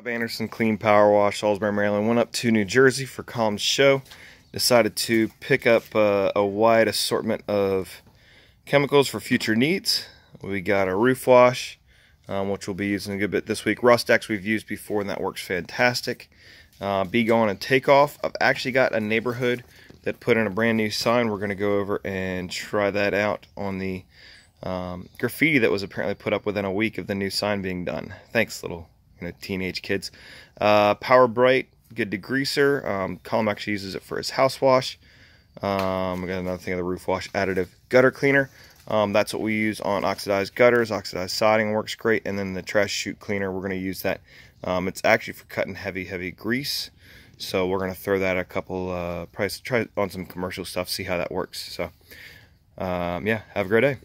Bob Anderson Clean Power Wash, Salisbury, Maryland. Went up to New Jersey for Calm's show. Decided to pick up uh, a wide assortment of chemicals for future needs. We got a roof wash, um, which we'll be using a good bit this week. Rust X we've used before, and that works fantastic. Uh, Be Gone and Takeoff. I've actually got a neighborhood that put in a brand new sign. We're going to go over and try that out on the um, graffiti that was apparently put up within a week of the new sign being done. Thanks, little you know, teenage kids. Uh, Power Bright, good degreaser. Um, actually uses it for his house wash. Um, we got another thing of the roof wash additive gutter cleaner. Um, that's what we use on oxidized gutters. Oxidized siding works great. And then the trash chute cleaner, we're going to use that. Um, it's actually for cutting heavy, heavy grease. So we're going to throw that a couple, uh, price, try on some commercial stuff, see how that works. So, um, yeah, have a great day.